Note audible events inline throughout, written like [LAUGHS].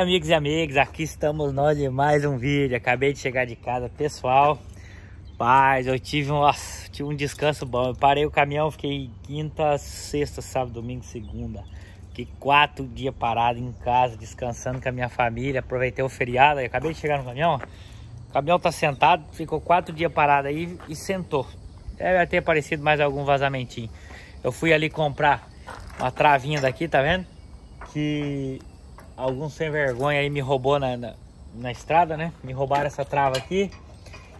Amigos e amigas, aqui estamos nós em mais um vídeo. Acabei de chegar de casa, pessoal. Paz, eu tive um, tive um descanso bom. Eu parei o caminhão, fiquei quinta, sexta, sábado, domingo, segunda. Fiquei quatro dias parado em casa, descansando com a minha família. Aproveitei o feriado, acabei de chegar no caminhão. O caminhão tá sentado, ficou quatro dias parado aí e sentou. Deve ter aparecido mais algum vazamentinho. Eu fui ali comprar uma travinha daqui, tá vendo? Que alguns sem vergonha aí me roubou na, na, na, estrada, né? Me roubaram essa trava aqui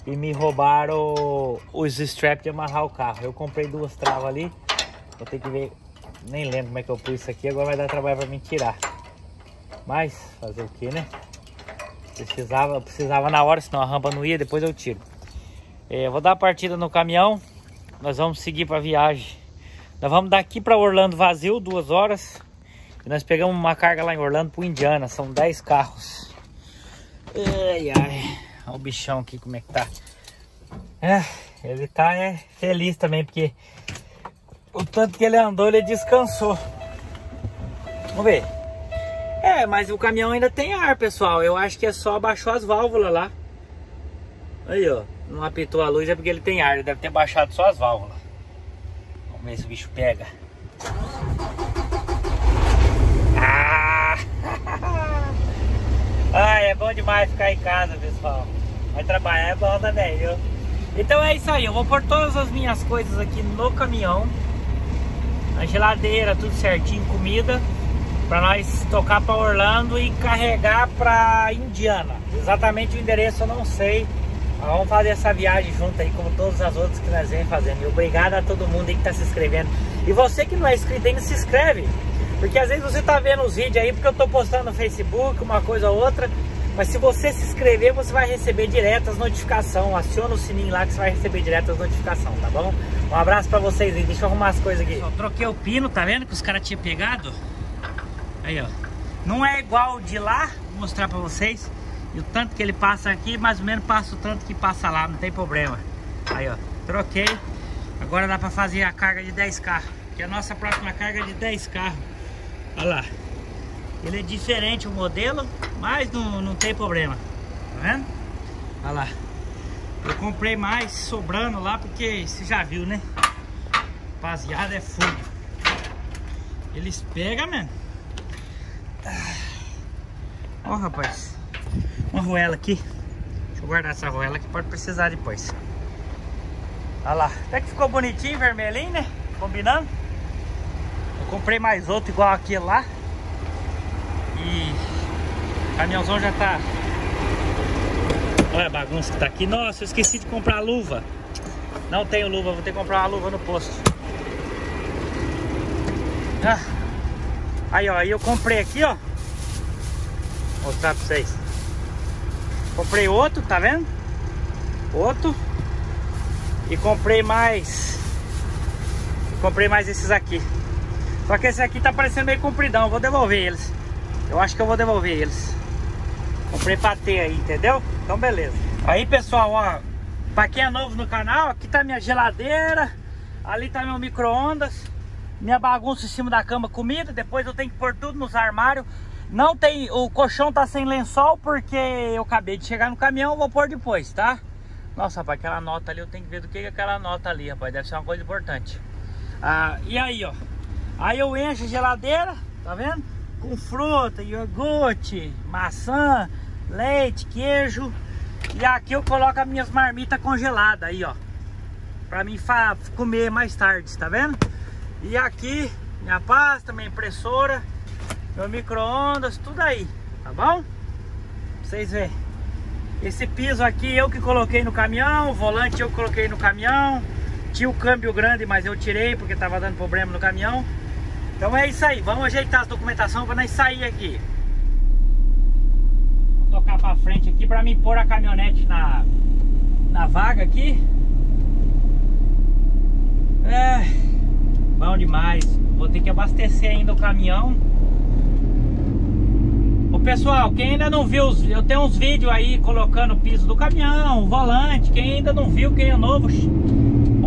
e me roubaram os straps de amarrar o carro. Eu comprei duas travas ali, vou ter que ver, nem lembro como é que eu pus isso aqui, agora vai dar trabalho para me tirar. Mas, fazer o que, né? Precisava, precisava na hora, senão a rampa não ia, depois eu tiro. É, vou dar a partida no caminhão, nós vamos seguir para viagem. Nós vamos daqui para Orlando vazio, duas horas. E nós pegamos uma carga lá em Orlando pro Indiana, são 10 carros. Ai, ai. Olha o bichão aqui, como é que tá. É, ele tá é, feliz também, porque o tanto que ele andou, ele descansou. Vamos ver. É, mas o caminhão ainda tem ar, pessoal. Eu acho que é só abaixou as válvulas lá. Aí, ó. Não apitou a luz, é porque ele tem ar. Ele deve ter baixado só as válvulas. Vamos ver se o bicho pega. Ai, é bom demais ficar em casa, pessoal. Vai trabalhar é bom também, viu? Então é isso aí, eu vou pôr todas as minhas coisas aqui no caminhão. Na geladeira, tudo certinho, comida. Pra nós tocar pra Orlando e carregar pra Indiana. Exatamente o endereço eu não sei. Mas vamos fazer essa viagem junto aí, como todas as outras que nós vem fazendo. E obrigado a todo mundo aí que tá se inscrevendo. E você que não é inscrito ainda, se inscreve. Porque às vezes você tá vendo os vídeos aí, porque eu tô postando no Facebook, uma coisa ou outra. Mas se você se inscrever, você vai receber direto as notificações. Aciona o sininho lá que você vai receber direto as notificações, tá bom? Um abraço pra vocês aí. Deixa eu arrumar as coisas aqui. troquei o pino, tá vendo que os caras tinham pegado? Aí, ó. Não é igual de lá, vou mostrar pra vocês. E o tanto que ele passa aqui, mais ou menos passa o tanto que passa lá, não tem problema. Aí, ó. Troquei. Agora dá pra fazer a carga de 10 carros. Que é a nossa próxima carga é de 10 carros. Olha lá. Ele é diferente o modelo, mas não, não tem problema. Tá vendo? Olha lá. Eu comprei mais sobrando lá porque você já viu, né? Rapaziada, é fogo. Eles pegam, mano. Ó, rapaz. Uma roela aqui. Deixa eu guardar essa roela que pode precisar depois. Olha lá. Até que ficou bonitinho, vermelhinho, né? Combinando. Comprei mais outro igual aquele lá. E o caminhãozão já tá... Olha a bagunça que tá aqui. Nossa, eu esqueci de comprar luva. Não tenho luva, vou ter que comprar uma luva no posto. Ah. Aí, ó, aí eu comprei aqui, ó. Vou mostrar pra vocês. Comprei outro, tá vendo? Outro. E comprei mais... Comprei mais esses aqui. Só que esse aqui tá parecendo meio compridão, vou devolver eles. Eu acho que eu vou devolver eles. Comprei pra ter aí, entendeu? Então beleza. Aí pessoal, ó, pra quem é novo no canal, aqui tá minha geladeira, ali tá meu micro-ondas, minha bagunça em cima da cama, comida, depois eu tenho que pôr tudo nos armários. Não tem, o colchão tá sem lençol porque eu acabei de chegar no caminhão, vou pôr depois, tá? Nossa, rapaz, aquela nota ali, eu tenho que ver do que é aquela nota ali, rapaz, deve ser uma coisa importante. Ah, e aí, ó, Aí eu encho a geladeira, tá vendo? Com fruta, iogurte, maçã, leite, queijo. E aqui eu coloco as minhas marmitas congeladas aí, ó. Pra mim comer mais tarde, tá vendo? E aqui, minha pasta, minha impressora, meu micro-ondas, tudo aí, tá bom? Pra vocês verem. Esse piso aqui eu que coloquei no caminhão, o volante eu coloquei no caminhão. Tinha o câmbio grande, mas eu tirei porque tava dando problema no caminhão. Então é isso aí, vamos ajeitar as documentação para nós sair aqui. Vou tocar para frente aqui para me pôr a caminhonete na, na vaga aqui. É, bom demais. Vou ter que abastecer ainda o caminhão. Ô pessoal, quem ainda não viu, eu tenho uns vídeos aí colocando o piso do caminhão, o volante. Quem ainda não viu, quem é novo,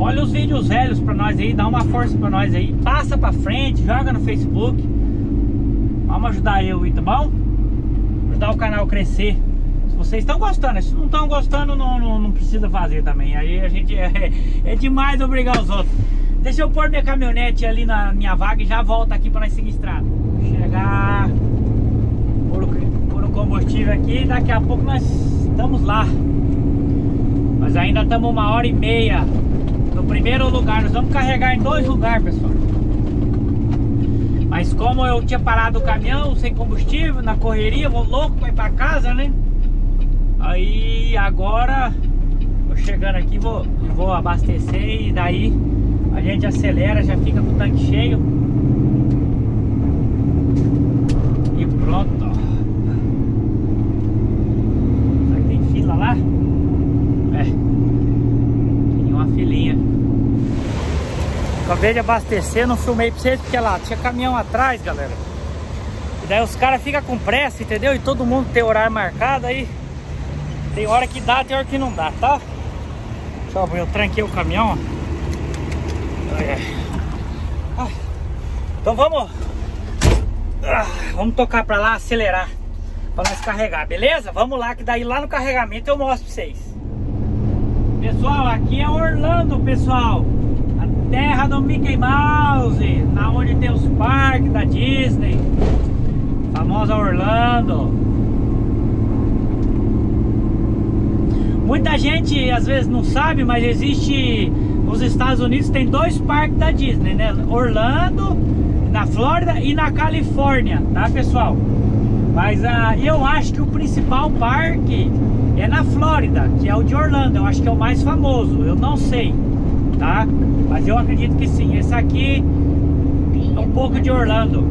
Olha os vídeos velhos pra nós aí, dá uma força pra nós aí. Passa pra frente, joga no Facebook. Vamos ajudar eu aí, tá bom? Ajudar o canal a crescer. Se vocês estão gostando, se não estão gostando, não, não, não, precisa fazer também. Aí a gente é, [LAUGHS] é demais obrigar os outros. Deixa eu pôr minha caminhonete ali na minha vaga e já volto aqui para nós seguir estrada. Chegar, pôr o, pôr o combustível aqui daqui a pouco nós estamos lá. Mas ainda estamos uma hora e meia no primeiro lugar. Nós vamos carregar em dois lugares, pessoal. Mas como eu tinha parado o caminhão sem combustível, na correria, vou louco para ir para casa, né? Aí agora, tô chegando aqui, vou, vou abastecer e daí a gente acelera, já fica com o tanque cheio. E pronto. Será que tem fila lá? É. Tem uma filinha. Acabei de abastecer, não filmei pra vocês porque lá tinha caminhão atrás, galera. E daí os caras ficam com pressa, entendeu? E todo mundo tem horário marcado aí. Tem hora que dá, tem hora que não dá, tá? Deixa eu eu tranquei o caminhão, ó. Então vamos ah, Vamos tocar pra lá, acelerar Pra nós carregar, beleza? Vamos lá, que daí lá no carregamento eu mostro pra vocês Pessoal, aqui é Orlando, pessoal terra do Mickey Mouse Na onde tem os parques da Disney Famosa Orlando Muita gente às vezes não sabe, mas existe nos Estados Unidos tem dois parques da Disney, né? Orlando, na Flórida e na Califórnia, tá pessoal? Mas uh, eu acho que o principal parque é na Flórida, que é o de Orlando. Eu acho que é o mais famoso, eu não sei, tá? Mas eu acredito que sim. Esse aqui é um pouco de Orlando.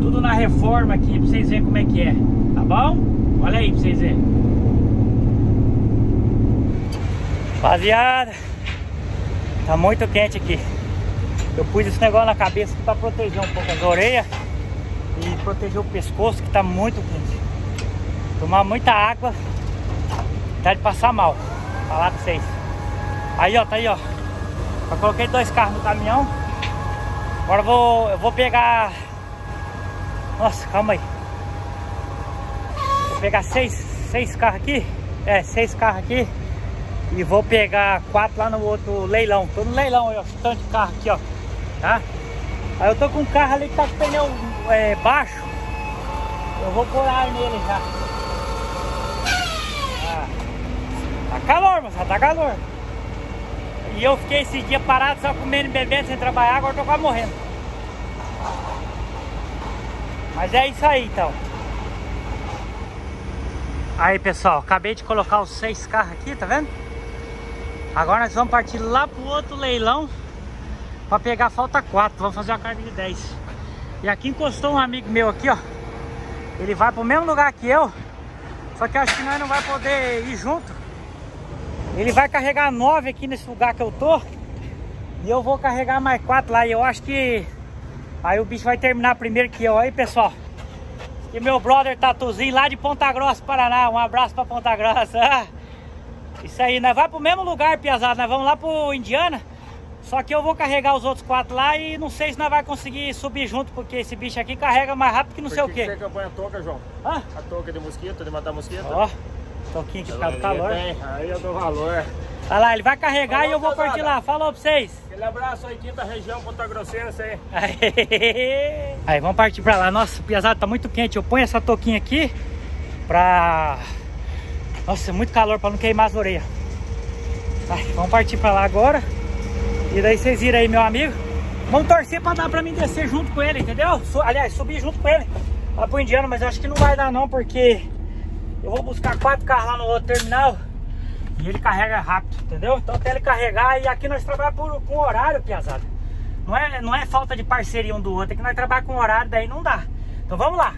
Tudo na reforma aqui, pra vocês verem como é que é, tá bom? Olha aí pra vocês verem. Rapaziada, tá muito quente aqui. Eu pus esse negócio na cabeça para proteger um pouco as orelhas e proteger o pescoço que tá muito quente. Tomar muita água, dá de passar mal. Falar pra vocês. Aí ó, tá aí ó. Eu coloquei dois carros no caminhão. Agora eu vou, eu vou pegar. Nossa, calma aí. Vou pegar seis, seis carros aqui. É, seis carros aqui. E vou pegar quatro lá no outro leilão. Tô no leilão, ó, tanto de carro aqui, ó. Tá? Aí eu tô com um carro ali que tá com pneu é, baixo. Eu vou pôr ar nele já. Ah, tá calor, moça, tá calor. E eu fiquei esse dia parado só comendo e bebendo sem trabalhar, agora tô quase morrendo. Mas é isso aí então. Aí pessoal, acabei de colocar os seis carros aqui, tá vendo? Agora nós vamos partir lá pro outro leilão Pra pegar falta 4 Vamos fazer uma carga de 10 E aqui encostou um amigo meu aqui, ó Ele vai pro mesmo lugar que eu Só que acho que nós não vai poder ir junto Ele vai carregar 9 aqui nesse lugar que eu tô E eu vou carregar mais 4 lá E eu acho que Aí o bicho vai terminar primeiro que eu Aí pessoal E meu brother Tatuzinho lá de Ponta Grossa, Paraná Um abraço pra Ponta Grossa [LAUGHS] Isso aí, nós vamos pro mesmo lugar, Piazada. Nós vamos lá pro Indiana. Só que eu vou carregar os outros quatro lá e não sei se nós vamos conseguir subir junto, porque esse bicho aqui carrega mais rápido que não Por sei que o quê. Você põe a touca, João? Hã? A touca de mosquito, de matar mosquito? Ó, toquinho que fica do calor. Aí eu dou valor. Olha lá, ele vai carregar Falou, e eu vou partir lá. Falou pra vocês. Aquele abraço aí, quinta região, Ponta Grossense aí. [LAUGHS] aí, vamos partir pra lá. Nossa, o piazado tá muito quente. Eu ponho essa touquinha aqui pra... Nossa, é muito calor pra não queimar as orelhas. Vai, vamos partir pra lá agora. E daí vocês viram aí, meu amigo. Vamos torcer pra dar pra mim descer junto com ele, entendeu? Aliás, subir junto com ele. Lá pro Indiano, mas eu acho que não vai dar não, porque eu vou buscar quatro carros lá no outro terminal. E ele carrega rápido, entendeu? Então até ele carregar e aqui nós trabalhamos com horário, piazada. Não é, não é falta de parceria um do outro, é que nós trabalhamos com horário, daí não dá. Então vamos lá.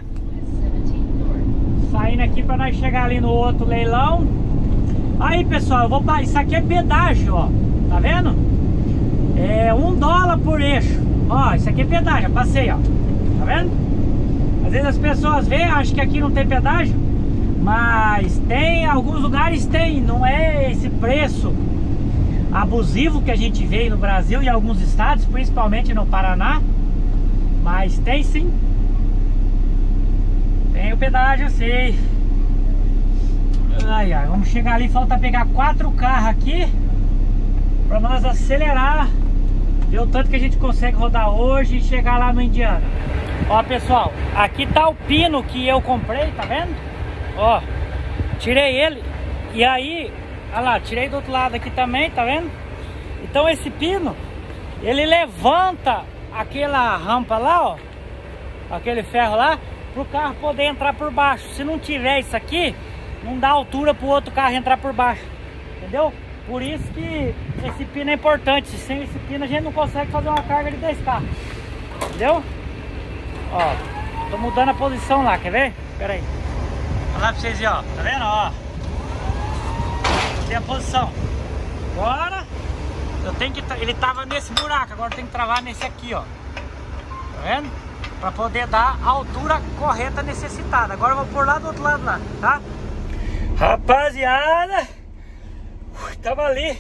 Saindo aqui pra nós chegar ali no outro leilão. Aí pessoal, eu vou isso aqui é pedágio, ó. Tá vendo? É um dólar por eixo. Ó, isso aqui é pedágio, passei, ó. Tá vendo? Às vezes as pessoas veem, acham que aqui não tem pedágio. Mas tem, alguns lugares tem, não é esse preço abusivo que a gente vê no Brasil e alguns estados, principalmente no Paraná. Mas tem sim. o pedágio, sei. Ai, ai, vamos chegar ali, falta pegar quatro carros aqui para nós acelerar, ver o tanto que a gente consegue rodar hoje e chegar lá no Indiana. Ó, pessoal, aqui tá o pino que eu comprei, tá vendo? Ó, tirei ele e aí, olha lá, tirei do outro lado aqui também, tá vendo? Então esse pino, ele levanta aquela rampa lá, ó, aquele ferro lá, para o carro poder entrar por baixo. Se não tiver isso aqui, não dá altura para o outro carro entrar por baixo, entendeu? Por isso que esse pino é importante. Sem esse pino a gente não consegue fazer uma carga de 10 carros, entendeu? Ó, tô mudando a posição lá, quer ver? Pera aí. Lá pra vocês verem, ó. Tá vendo, ó? Tem a posição. Agora, eu tenho que... Ele tava nesse buraco, agora eu tenho que travar nesse aqui, ó. Tá vendo? Pra poder dar a altura correta necessitada. Agora eu vou por lá do outro lado lá, tá? Rapaziada, tava ali.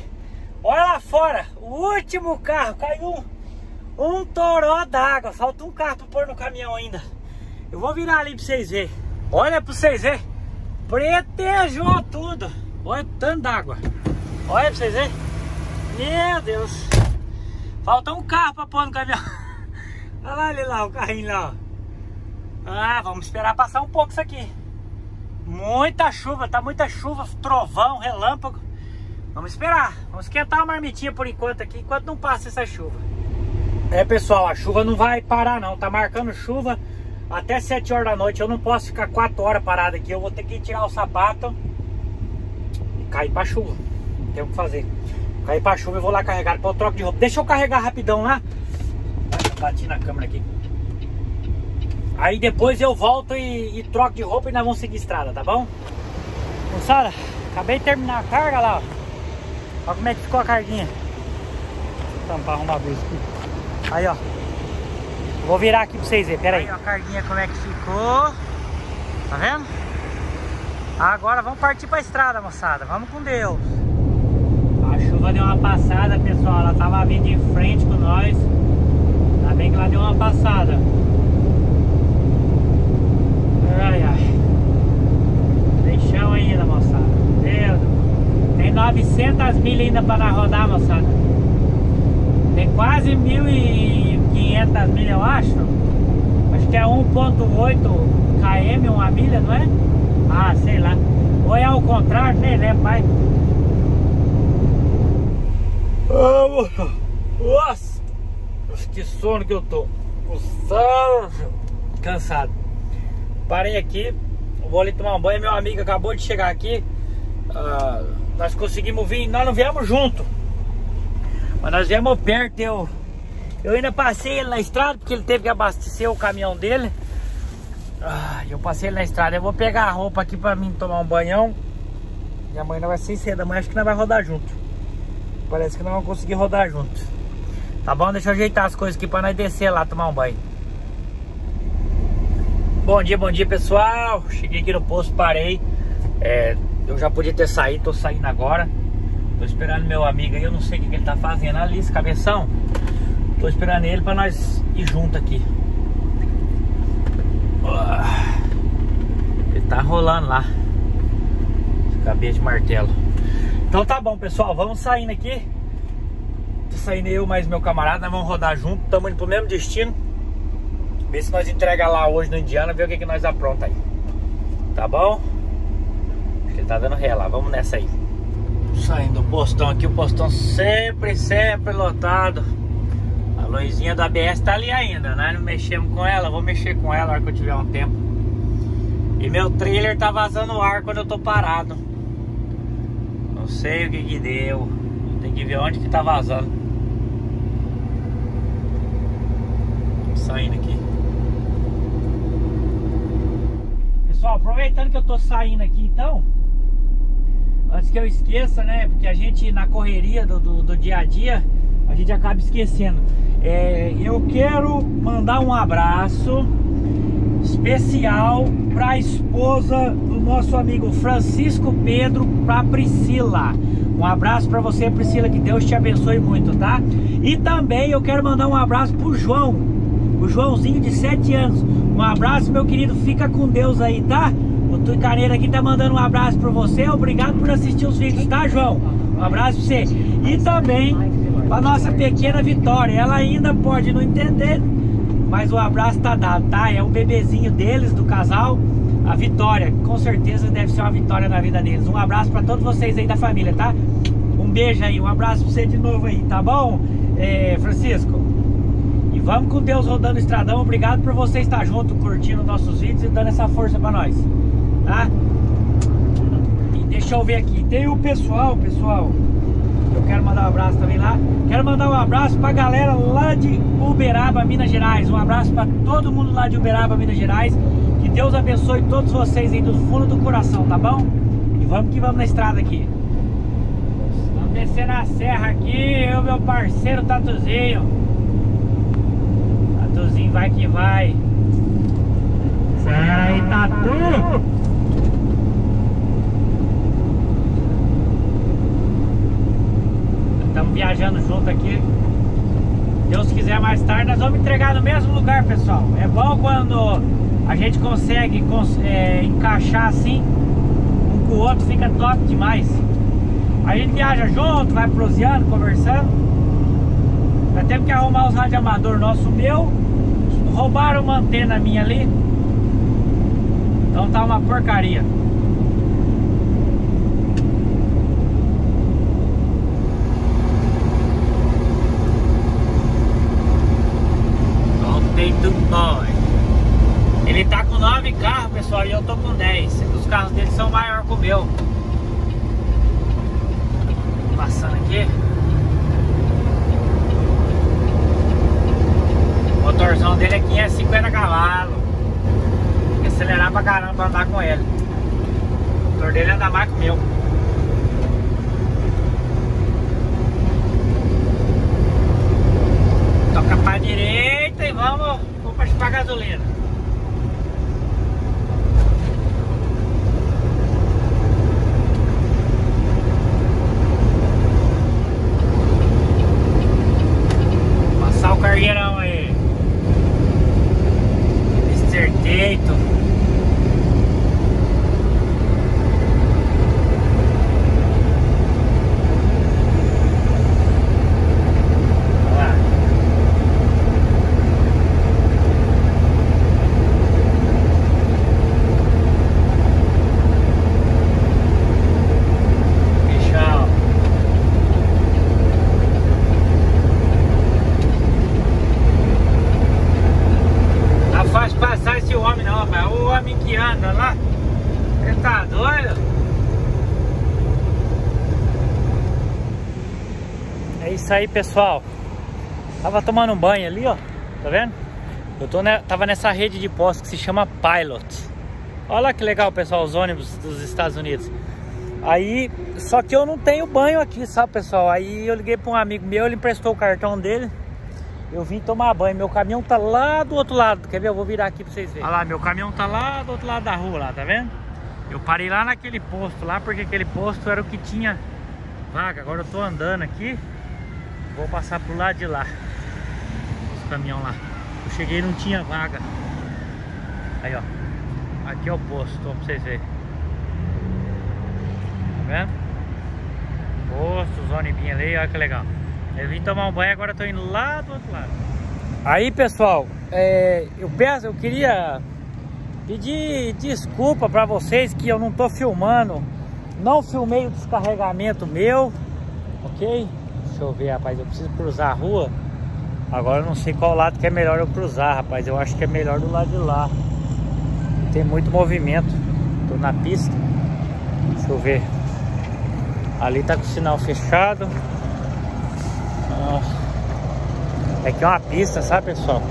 Olha lá fora, o último carro, caiu um, um toró d'água. Falta um carro pra pôr no caminhão ainda. Eu vou virar ali pra vocês verem. Olha pra vocês verem. Pretejou tudo. Olha o tanto d'água. Olha pra vocês verem. Meu Deus. Falta um carro pra pôr no caminhão. [LAUGHS] Olha lá, lá o carrinho lá. Ah, vamos esperar passar um pouco isso aqui. Muita chuva, tá muita chuva, trovão, relâmpago. Vamos esperar. Vamos esquentar a marmitinha por enquanto aqui, enquanto não passa essa chuva. É, pessoal, a chuva não vai parar não. Tá marcando chuva até 7 horas da noite. Eu não posso ficar 4 horas parado aqui. Eu vou ter que tirar o sapato e cair pra chuva. Não tem o que fazer. Cair pra chuva, eu vou lá carregar. Eu troco de roupa. Deixa eu carregar rapidão lá. Bati na câmera aqui. Aí depois eu volto e, e, troco de roupa e nós vamos seguir estrada, tá bom? Moçada, acabei de terminar a carga lá. Olha como é que ficou a carguinha. Vou tampar, arrumar a aqui. Aí, ó. Vou virar aqui pra vocês verem, pera aí. aí. a carguinha como é que ficou. Tá vendo? Agora vamos partir pra estrada, moçada. Vamos com Deus. A chuva deu uma passada, pessoal. Ela tava vindo em frente com nós. Ainda bem que ela deu uma passada. Ai, ai. Tem chão ainda, moçada. Deus. Tem 900 milhas ainda para rodar, moçada. Tem quase 1.500 milhas, eu acho. Acho que é 1.8 km uma milha, não é? Ah, sei lá. Ou é ao contrário, nem lembro mais. Nossa! Que sono que eu tô. Cansado. Parei aqui, vou ali tomar um banho. Meu amigo acabou de chegar aqui. Uh, nós conseguimos vir, nós não viemos junto. Mas nós viemos perto. Eu, eu ainda passei ele na estrada, porque ele teve que abastecer o caminhão dele. Ah, eu passei ele na estrada. Eu vou pegar a roupa aqui pra mim tomar um banhão. E amanhã vai ser cedo, amanhã acho que nós vai rodar junto. Parece que nós vamos conseguir rodar junto. Tá bom? Deixa eu ajeitar as coisas aqui pra nós descer lá tomar um banho. Bom dia, bom dia pessoal. Cheguei aqui no posto, parei. É, eu já podia ter saído, tô saindo agora. Tô esperando meu amigo aí, eu não sei o que, que ele tá fazendo ali, esse cabeção. Tô esperando ele pra nós ir junto aqui. Ele tá rolando lá. Cabeça de martelo. Então tá bom, pessoal, vamos saindo aqui. Tô saindo eu mais meu camarada, nós vamos rodar junto, estamos indo pro mesmo destino. Ver se nós entrega lá hoje no Indiana, ver o que, que nós apronta aí. Tá bom? Acho que ele tá dando ré lá, vamos nessa aí. Saindo do postão aqui, o postão sempre, sempre lotado. Luzinha do ABS tá ali ainda, nós não mexemos com ela, vou mexer com ela na hora que eu tiver um tempo. E meu trailer tá vazando ar quando eu tô parado. Não sei o que que deu. Tem que ver onde que tá vazando. Saindo aqui. Pessoal, aproveitando que eu tô saindo aqui então, antes que eu esqueça, né? Porque a gente na correria do, do, do dia a dia, a gente acaba esquecendo. É, eu quero mandar um abraço especial para a esposa do nosso amigo Francisco Pedro, para Priscila. Um abraço para você, Priscila, que Deus te abençoe muito, tá? E também eu quero mandar um abraço pro João, o Joãozinho de 7 anos, Um abraço, meu querido. Fica com Deus aí, tá? O Tuicaneiro aqui tá mandando um abraço pra você. Obrigado por assistir os vídeos, tá, João? Um abraço pra você. E também pra nossa pequena Vitória. Ela ainda pode não entender, mas o abraço tá dado, tá? É o bebezinho deles, do casal. A Vitória, com certeza deve ser uma vitória na vida deles. Um abraço pra todos vocês aí da família, tá? Um beijo aí, um abraço pra você de novo aí, tá bom, é, Francisco? E vamos com Deus rodando o estradão. Obrigado por você estar junto, curtindo nossos vídeos e dando essa força pra nós, tá? E deixa eu ver aqui. Tem o pessoal, pessoal. Quero mandar um abraço também lá. Quero mandar um abraço pra galera lá de Uberaba, Minas Gerais. Um abraço pra todo mundo lá de Uberaba, Minas Gerais. Que Deus abençoe todos vocês aí do fundo do coração, tá bom? E vamos que vamos na estrada aqui. Vamos descer na serra aqui, eu meu parceiro Tatuzinho. Tatuzinho vai que vai. Sai Tatu! Estamos viajando junto aqui. Deus quiser mais tarde, nós vamos entregar no mesmo lugar, pessoal. É bom quando a gente consegue é, encaixar assim, um com o outro, fica top demais. A gente viaja junto, vai proseando, conversando. Nós temos que arrumar os radioamador nosso meu. Roubaram uma antena minha ali. Então tá uma porcaria. Aí, pessoal. Tava tomando um banho ali, ó. Tá vendo? Eu tô ne- tava nessa rede de postos que se chama Pilot. Olha lá que legal, pessoal, os ônibus dos Estados Unidos. Aí, só que eu não tenho banho aqui, sabe, pessoal? Aí eu liguei para um amigo meu, ele emprestou o cartão dele. Eu vim tomar banho. Meu caminhão tá lá do outro lado. Quer ver? Eu vou virar aqui pra vocês verem. Olha lá, meu caminhão tá lá do outro lado da rua, lá, tá vendo? Eu parei lá naquele posto lá, porque aquele posto era o que tinha vaga. Agora eu tô andando aqui. Vou passar pro lado de lá. Os caminhão lá. Eu cheguei não tinha vaga. Aí, ó. Aqui é o posto, ó, pra vocês verem. Tá vendo? Posto, os ônibus ali, olha que legal. Eu vim tomar um banho, agora tô indo lá do outro lado. Aí, pessoal, é, eu peço, eu queria pedir desculpa pra vocês que eu não tô filmando. Não filmei o descarregamento meu, ok? Deixa eu ver, rapaz, eu preciso cruzar a rua. Agora eu não sei qual lado que é melhor eu cruzar, rapaz. Eu acho que é melhor do lado de lá. Tem muito movimento. Tô na pista. Deixa eu ver. Ali tá com o sinal fechado. É que é uma pista, sabe, pessoal?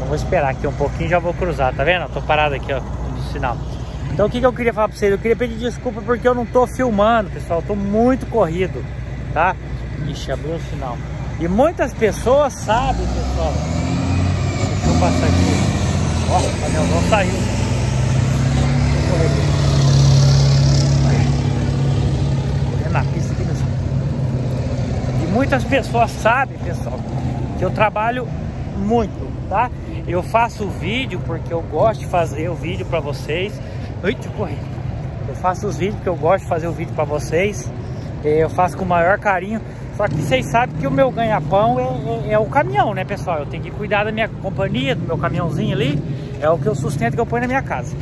Eu vou esperar aqui um pouquinho e já vou cruzar, tá vendo? Eu tô parado aqui, ó, no sinal. Então o que, que eu queria falar pra vocês? Eu queria pedir desculpa porque eu não tô filmando, pessoal. Eu tô muito corrido, tá? Ixi, abriu o sinal. E muitas pessoas sabem, pessoal. Deixa eu passar aqui. Ó, o não saiu. Correndo na pista aqui, pessoal. E muitas pessoas sabem, pessoal, que eu trabalho muito, tá? Eu faço vídeo porque eu gosto de fazer o vídeo para vocês. Eu faço os vídeos porque eu gosto de fazer o vídeo para vocês. É, eu faço com o maior carinho. Só que vocês sabem que o meu ganha-pão é, é, é, o caminhão, né, pessoal? Eu tenho que cuidar da minha companhia, do meu caminhãozinho ali. É o que eu sustento que eu ponho na minha casa.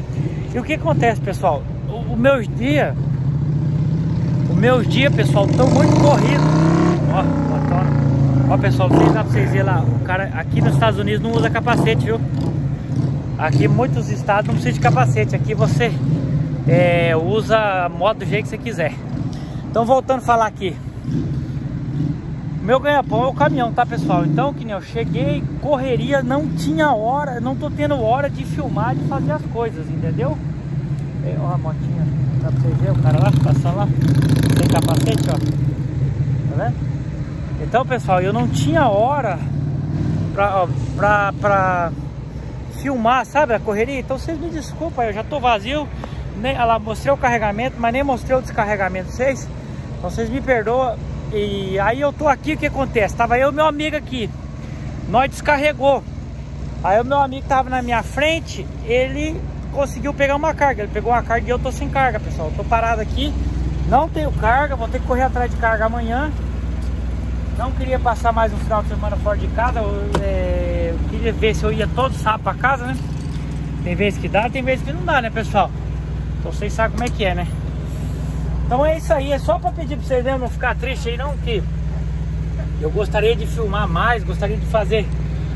E o que acontece, pessoal? O, o meus dias... Os meus dias, pessoal, estão muito corridos. Ó, Ó, pessoal, vocês dá pra vocês verem lá. O cara aqui nos Estados Unidos não usa capacete, viu? Aqui muitos estados não precisa de capacete. Aqui você é, usa a moto do jeito que você quiser. Então, voltando a falar aqui. Meu ganha-pão é o caminhão, tá, pessoal? Então, que nem eu cheguei, correria, não tinha hora, não tô tendo hora de filmar, de fazer as coisas, entendeu? É, ó a motinha, dá pra vocês verem o cara lá, passando lá, sem capacete, ó. Tá vendo? Então, pessoal, eu não tinha hora pra, pra, pra filmar, sabe, a correria. Então, vocês me desculpem, eu já tô vazio. Nem, lá, mostrei o carregamento, mas nem mostrei o descarregamento de vocês. Então, vocês me perdoam. E aí eu tô aqui, o que acontece? Tava eu e meu amigo aqui. Nós descarregou. Aí o meu amigo tava na minha frente, ele conseguiu pegar uma carga. Ele pegou uma carga e eu tô sem carga, pessoal. Eu tô parado aqui, não tenho carga, vou ter que correr atrás de carga amanhã. Não queria passar mais um final de semana fora de casa. Eu, é, eu queria ver se eu ia todo sábado para casa, né? Tem vezes que dá, tem vezes que não dá, né, pessoal? Então vocês sabem como é que é, né? Então é isso aí. É só para pedir para vocês né, não ficar triste aí, não, que eu gostaria de filmar mais, gostaria de fazer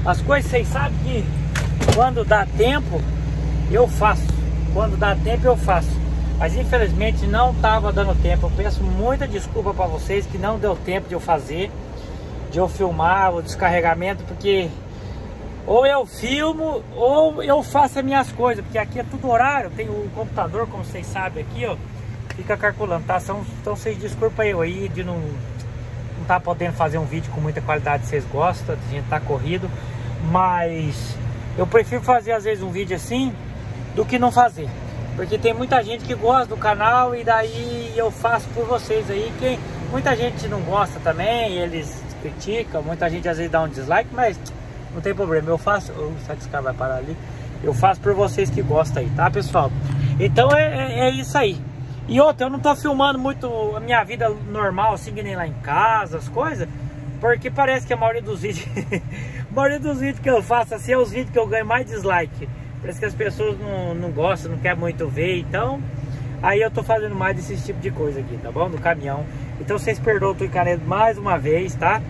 as coisas. Vocês sabem que quando dá tempo, eu faço. Quando dá tempo, eu faço. Mas infelizmente não estava dando tempo. Eu peço muita desculpa para vocês que não deu tempo de eu fazer de eu filmar o descarregamento, porque ou eu filmo ou eu faço as minhas coisas, porque aqui é tudo horário, tem o computador, como vocês sabem aqui, ó, fica calculando, tá? São, então vocês desculpa eu aí de não não tá podendo fazer um vídeo com muita qualidade, vocês gostam, a gente tá corrido, mas eu prefiro fazer às vezes um vídeo assim do que não fazer. Porque tem muita gente que gosta do canal e daí eu faço por vocês aí. Quem, muita gente não gosta também, eles critica, muita gente às vezes dá um dislike, mas não tem problema, eu faço, oh, será que esse cara vai parar ali? Eu faço por vocês que gostam aí, tá pessoal? Então é, é, é isso aí. E outra, eu não tô filmando muito a minha vida normal, assim, que nem lá em casa, as coisas, porque parece que a maioria dos vídeos, [LAUGHS] a maioria dos vídeos que eu faço, assim, é os vídeos que eu ganho mais dislike. Parece que as pessoas não, não gostam, não querem muito ver, então... Aí eu tô fazendo mais desse tipo de coisa aqui, tá bom? Do caminhão. Então vocês perdoam o Tuicanedo mais uma vez, tá?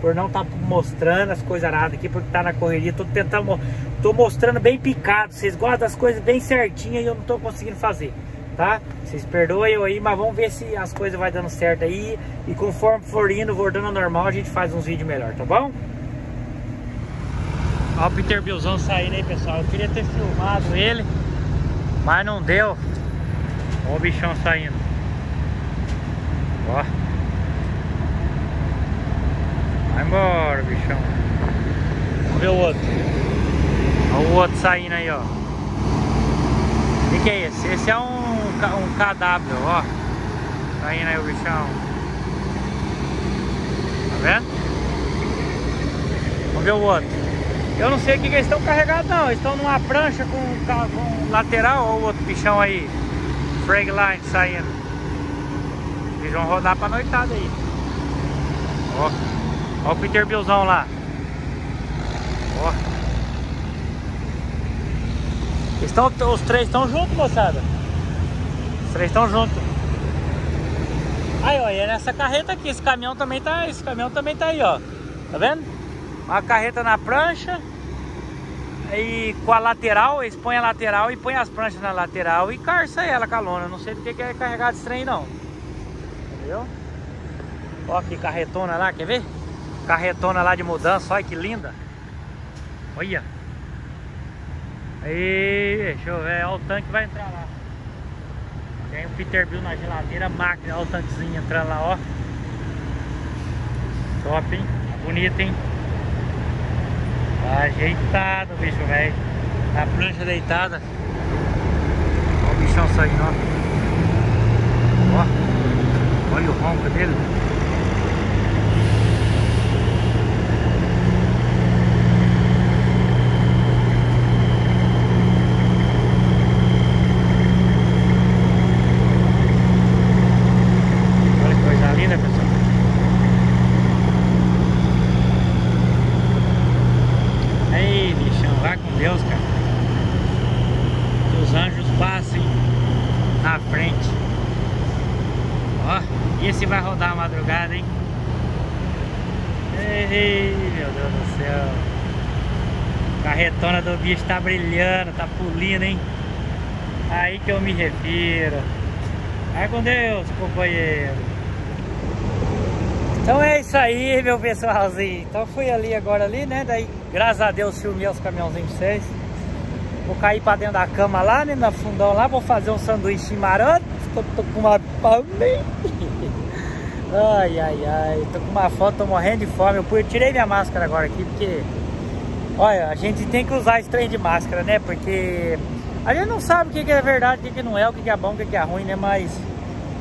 Por não estar tá mostrando as coisas aradas aqui, porque tá na correria. Tô tentando, tô mostrando bem picado. Vocês gostam das coisas bem certinhas e eu não tô conseguindo fazer, tá? Vocês perdoem eu aí, mas vamos ver se as coisas vai dando certo aí. E conforme for indo, voltando ao normal, a gente faz uns vídeos melhor, tá bom? Olha o Peterbilzão saindo aí, pessoal. Eu queria ter filmado ele, mas não deu. Olha o bichão saindo. Ó. Vai embora, bichão. Vamos ver o outro. Olha o outro saindo aí, ó. O que, que, é esse? Esse é um, um KW, ó. Saindo aí o bichão. Tá vendo? Vamos ver o outro. Eu não sei o que, que eles estão carregados não. Eles estão numa prancha com, com lateral. Olha o outro bichão aí. Frag line saindo. Eles vão rodar pra noitada aí. Ó. Ó o Peterbillzão lá. Ó. Estão, os três estão juntos, moçada. Três estão juntos. Aí, ó, e é nessa carreta aqui. Esse caminhão também tá. Esse caminhão também tá aí, ó. Tá vendo? Uma carreta na prancha e com a lateral, eles põem a lateral e põem as pranchas na lateral e carça ela com a lona. Não sei do que, é carregado esse trem não. Entendeu? Ó que carretona lá, quer ver? Carretona lá de mudança, olha que linda. Olha. Aí, deixa eu ver, olha o tanque vai entrar lá. Tem o Peterbilt na geladeira, máquina, olha o tanquezinho entrando lá, ó. Top, hein? Bonito, hein? Tá ajeitado bicho, velho. A prancha deitada. Olha o bichão saindo, ó. Ó. Olha o ronco dele. frente. Ó, esse vai rodar a madrugada, hein? Ei, meu Deus do céu. Carretona do bicho tá brilhando, tá pulindo, hein? Aí que eu me refiro. Vai com Deus, companheiro. Então é isso aí, meu pessoalzinho. Então fui ali agora ali, né? Daí, graças a Deus, filmei os caminhãozinhos pra vocês. Vou cair pra dentro da cama lá, né? Na fundão lá. Vou fazer um sanduíche maroto. Tô, tô com uma fome. [LAUGHS] Ai, ai, ai. Tô com uma foto, tô morrendo de fome. Eu tirei minha máscara agora aqui, porque... Olha, a gente tem que usar esse trem de máscara, né? Porque a gente não sabe o que, é verdade, o que, não é, o que, é bom, o que, é ruim, né? Mas,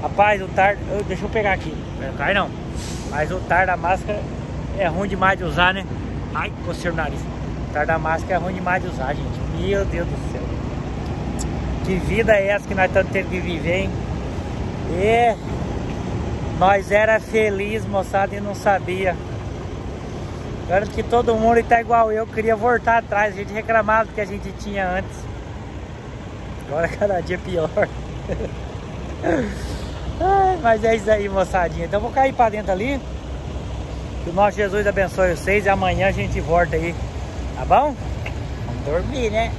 rapaz, o tar... Deixa eu pegar aqui. Não cai não. Mas o tar da máscara é ruim demais de usar, né? Ai, cocei o nariz. O tar da máscara é ruim demais de usar, gente. Meu Deus do céu. Que vida é essa que nós estamos tendo que viver, hein? E nós era feliz, moçada, e não sabia. Garanto que todo mundo está igual eu, queria voltar atrás. A gente reclamava do que a gente tinha antes. Agora [LAUGHS] cada dia pior. [LAUGHS] Ai, mas é isso aí, moçadinha. Então vou cair para dentro ali. Que o nosso Jesus abençoe vocês e amanhã a gente volta aí. Tá bom? Vamos dormir, né?